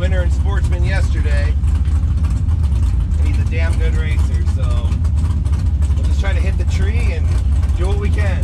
winner and sportsman yesterday. And he's a damn good racer, so we'll just try to hit the tree and do what we can.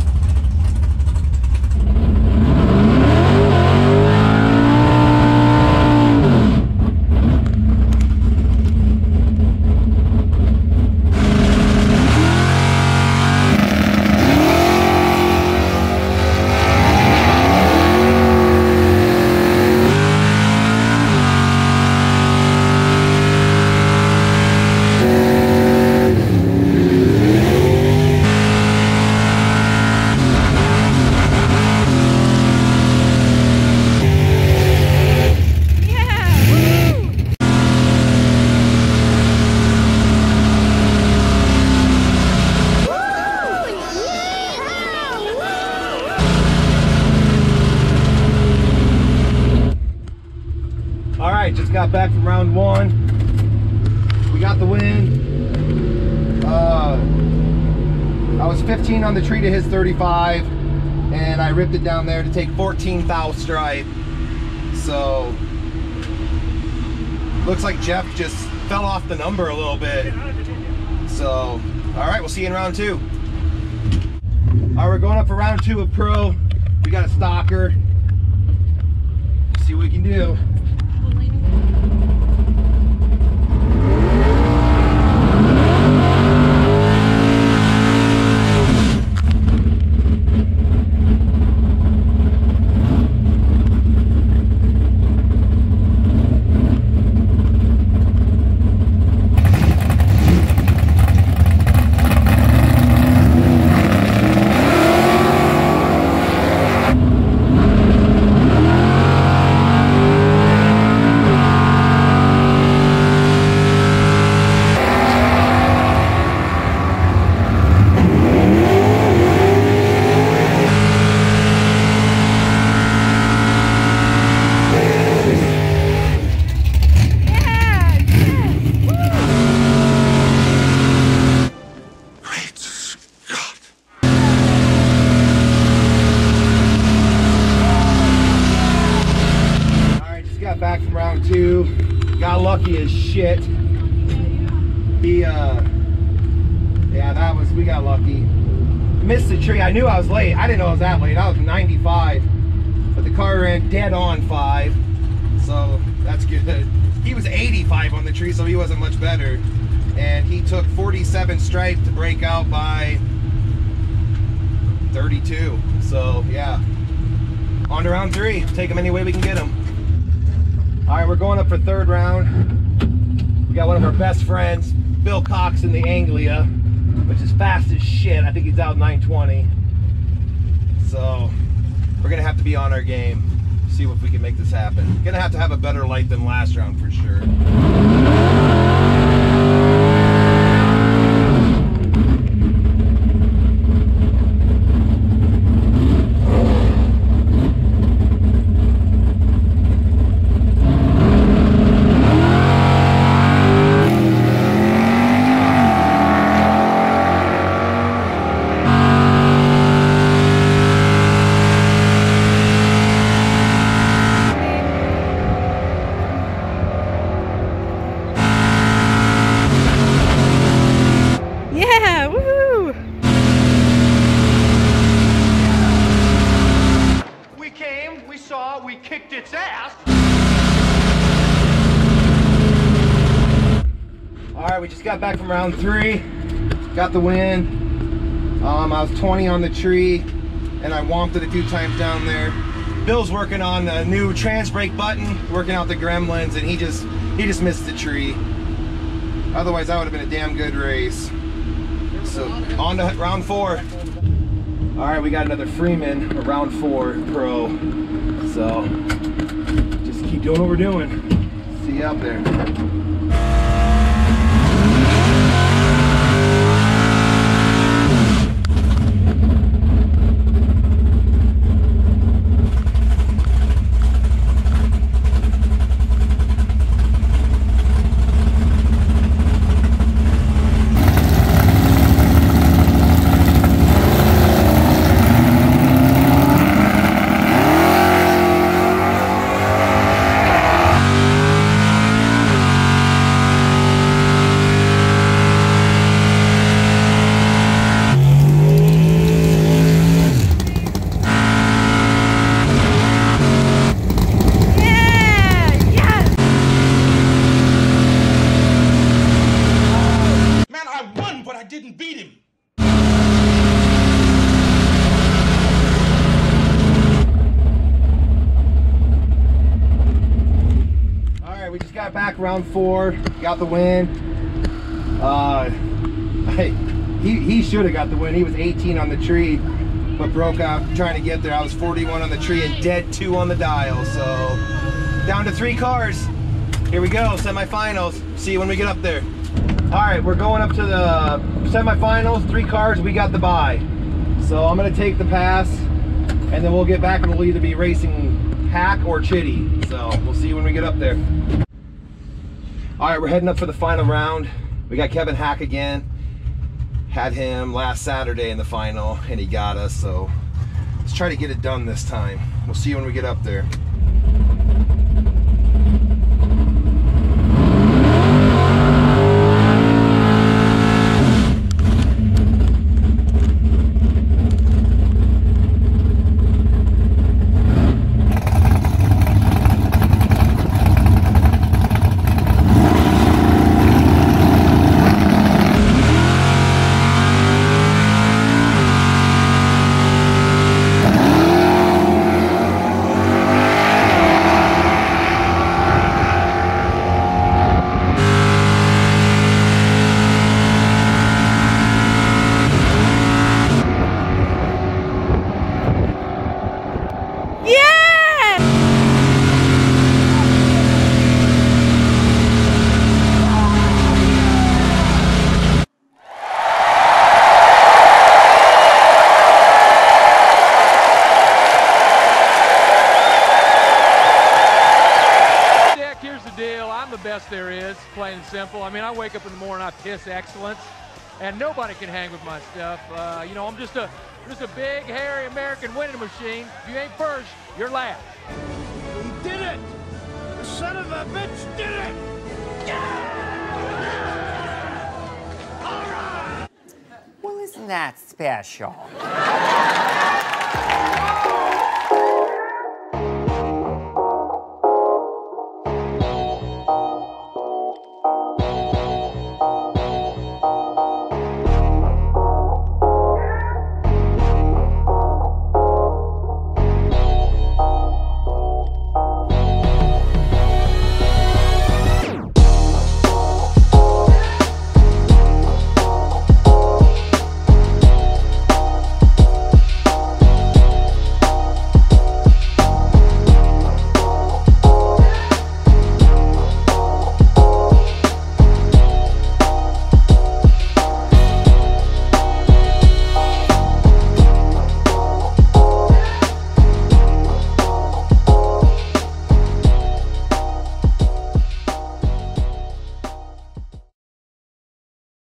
Got back from round one. We got the win. Uh, I was 15 on the tree to his 35, and I ripped it down there to take 14 thou stripe. So, looks like Jeff just fell off the number a little bit. So, all right, we'll see you in round two. All right, we're going up for round two of pro. We got a stalker. See what we can do. Back from round two. Got lucky as shit. He, uh, yeah, that was, we got lucky. Missed the tree. I knew I was late. I didn't know I was that late. I was 95. But the car ran dead on five. So that's good. He was 85 on the tree, so he wasn't much better. And he took 47 stripe to break out by 32. So yeah. On to round three. Take him any way we can get him. All right, we're going up for third round. We got one of our best friends, Bill Cox in the Anglia, which is fast as shit. I think he's out 920. So we're gonna have to be on our game. See if we can make this happen. Gonna have to have a better light than last round for sure. Right, we just got back from round three. Got the win. Um, I was 20 on the tree, and I womped it a few times down there. Bill's working on the new trans brake button, working out the gremlins, and he just he just missed the tree. Otherwise, that would have been a damn good race. So on to round four. All right, we got another Freeman, a round four pro. So just keep doing what we're doing. See you out there. Yeah! Yes! Man, I won, but I didn't beat him. All right, we just got round four, got the win. Uh, I, he he should have got the win. He was 18 on the tree, but broke out trying to get there. I was 41 on the tree and dead two on the dial. So down to three cars. Here we go, semifinals. See you when we get up there. All right, we're going up to the semifinals. Three cars, we got the bye. So I'm gonna take the pass, and then we'll get back and we'll either be racing Hack or Chitty. So we'll see when we get up there. All right, we're heading up for the final round. We got Kevin Hack again. Had him last Saturday in the final, and he got us. So let's try to get it done this time. We'll see you when we get up there. Yeah! Dick, here's the deal. I'm the best there is, plain and simple. I mean, I wake up in the morning, I piss excellence, and nobody can hang with my stuff. Uh, you know, I'm just a just a big, hairy American winning machine. If you ain't first, you're last. He did it! The son of a bitch did it! Well, isn't that special?